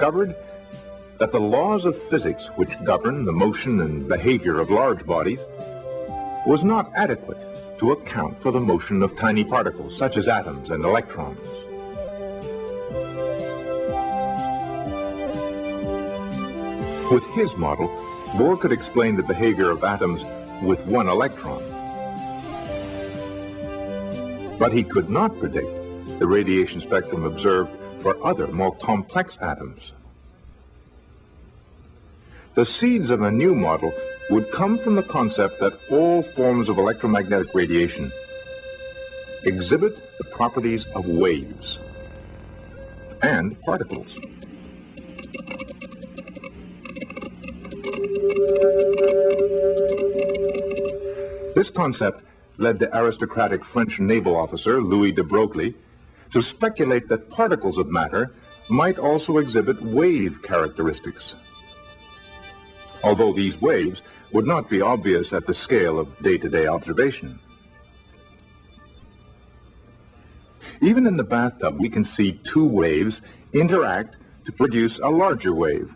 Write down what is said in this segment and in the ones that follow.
discovered that the laws of physics which govern the motion and behavior of large bodies was not adequate to account for the motion of tiny particles such as atoms and electrons. With his model, Bohr could explain the behavior of atoms with one electron. But he could not predict the radiation spectrum observed for other, more complex atoms. The seeds of a new model would come from the concept that all forms of electromagnetic radiation exhibit the properties of waves and particles. This concept led the aristocratic French naval officer Louis de Broglie to speculate that particles of matter might also exhibit wave characteristics. Although these waves would not be obvious at the scale of day-to-day observation. Even in the bathtub, we can see two waves interact to produce a larger wave,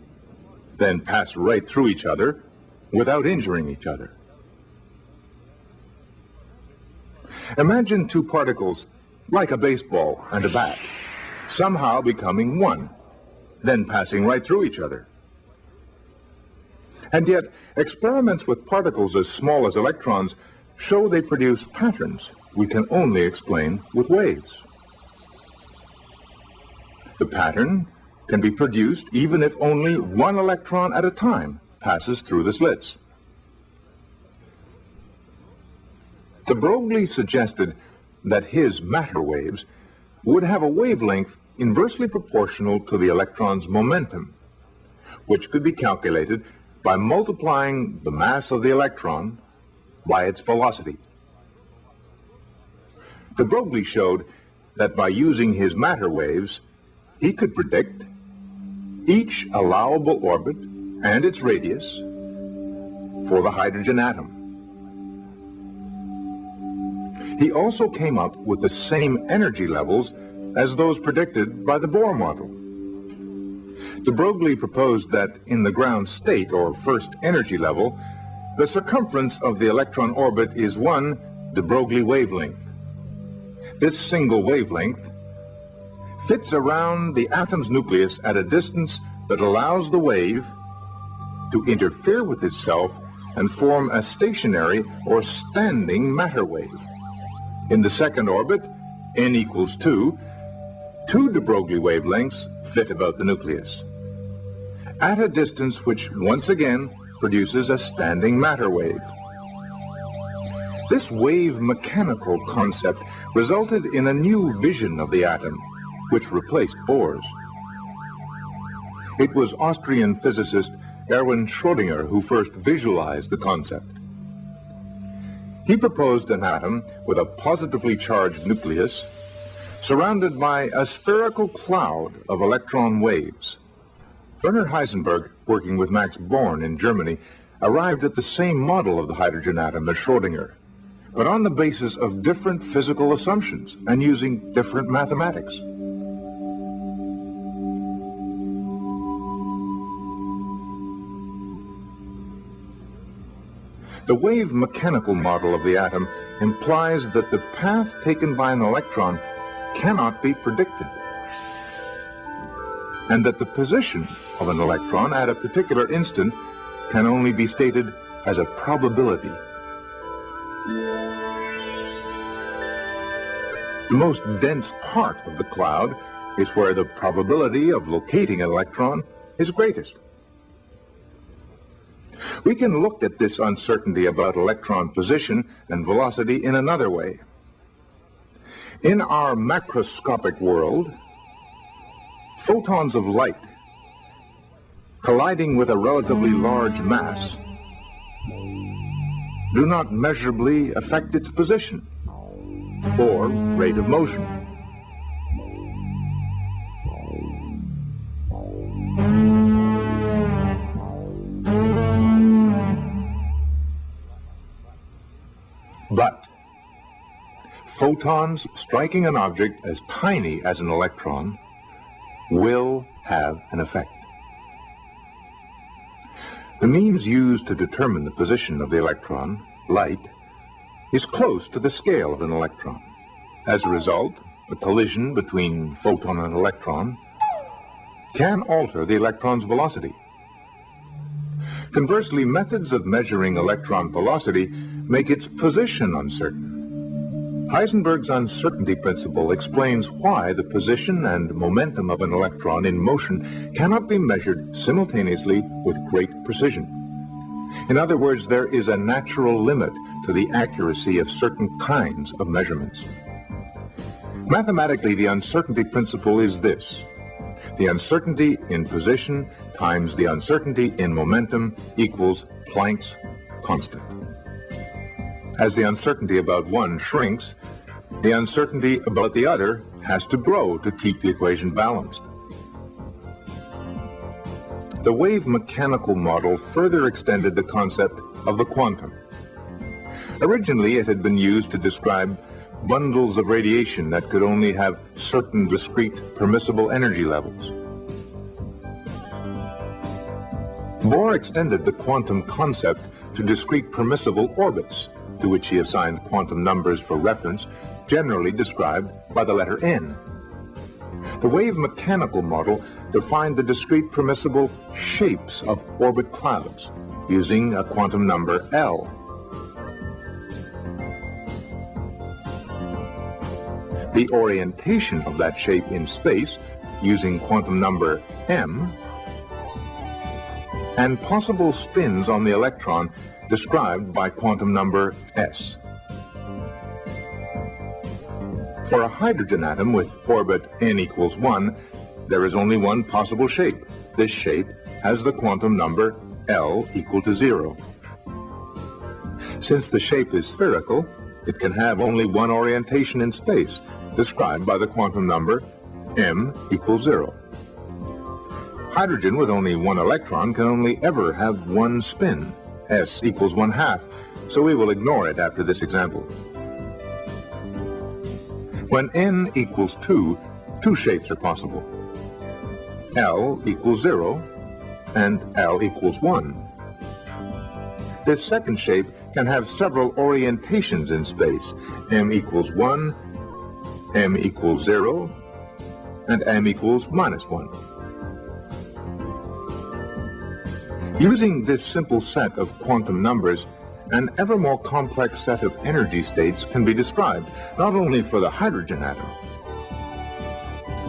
then pass right through each other without injuring each other. Imagine two particles like a baseball and a bat, somehow becoming one, then passing right through each other. And yet, experiments with particles as small as electrons show they produce patterns we can only explain with waves. The pattern can be produced even if only one electron at a time passes through the slits. De Broglie suggested that his matter waves would have a wavelength inversely proportional to the electron's momentum, which could be calculated by multiplying the mass of the electron by its velocity. De Broglie showed that by using his matter waves, he could predict each allowable orbit and its radius for the hydrogen atom. He also came up with the same energy levels as those predicted by the Bohr model. De Broglie proposed that in the ground state, or first energy level, the circumference of the electron orbit is one de Broglie wavelength. This single wavelength fits around the atom's nucleus at a distance that allows the wave to interfere with itself and form a stationary or standing matter wave. In the second orbit, n equals 2, two de Broglie wavelengths fit about the nucleus at a distance which once again produces a standing matter wave. This wave mechanical concept resulted in a new vision of the atom, which replaced Bohr's. It was Austrian physicist Erwin Schrödinger who first visualized the concept. He proposed an atom with a positively charged nucleus surrounded by a spherical cloud of electron waves. Werner Heisenberg, working with Max Born in Germany, arrived at the same model of the hydrogen atom as Schrödinger, but on the basis of different physical assumptions and using different mathematics. The wave mechanical model of the atom implies that the path taken by an electron cannot be predicted and that the position of an electron at a particular instant can only be stated as a probability. The most dense part of the cloud is where the probability of locating an electron is greatest. We can look at this uncertainty about electron position and velocity in another way. In our macroscopic world, photons of light colliding with a relatively large mass do not measurably affect its position or rate of motion. Photons striking an object as tiny as an electron will have an effect. The means used to determine the position of the electron, light, is close to the scale of an electron. As a result, a collision between photon and electron can alter the electron's velocity. Conversely, methods of measuring electron velocity make its position uncertain. Heisenberg's uncertainty principle explains why the position and momentum of an electron in motion cannot be measured simultaneously with great precision. In other words, there is a natural limit to the accuracy of certain kinds of measurements. Mathematically, the uncertainty principle is this. The uncertainty in position times the uncertainty in momentum equals Planck's constant. As the uncertainty about one shrinks, the uncertainty about the other has to grow to keep the equation balanced. The wave mechanical model further extended the concept of the quantum. Originally, it had been used to describe bundles of radiation that could only have certain discrete permissible energy levels. Bohr extended the quantum concept to discrete permissible orbits, to which he assigned quantum numbers for reference, generally described by the letter n. The wave mechanical model defined the discrete permissible shapes of orbit clouds using a quantum number L. The orientation of that shape in space using quantum number m and possible spins on the electron described by quantum number s. For a hydrogen atom with orbit n equals 1, there is only one possible shape. This shape has the quantum number L equal to 0. Since the shape is spherical, it can have only one orientation in space, described by the quantum number m equals 0. Hydrogen with only one electron can only ever have one spin, s equals 1 half, so we will ignore it after this example. When n equals 2, two shapes are possible. L equals 0 and L equals 1. This second shape can have several orientations in space. m equals 1, m equals 0, and m equals minus 1. Using this simple set of quantum numbers, an ever more complex set of energy states can be described, not only for the hydrogen atom,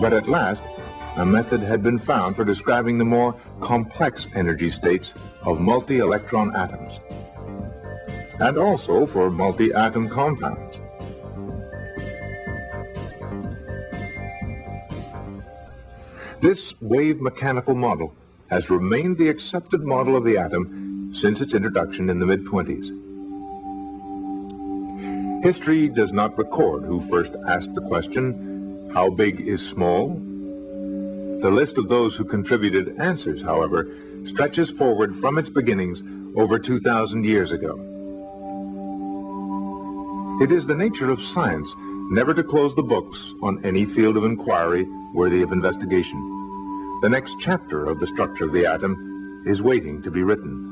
but at last, a method had been found for describing the more complex energy states of multi-electron atoms, and also for multi-atom compounds. This wave mechanical model has remained the accepted model of the atom since its introduction in the mid-20s. History does not record who first asked the question, how big is small? The list of those who contributed answers, however, stretches forward from its beginnings over 2,000 years ago. It is the nature of science never to close the books on any field of inquiry worthy of investigation. The next chapter of the structure of the atom is waiting to be written.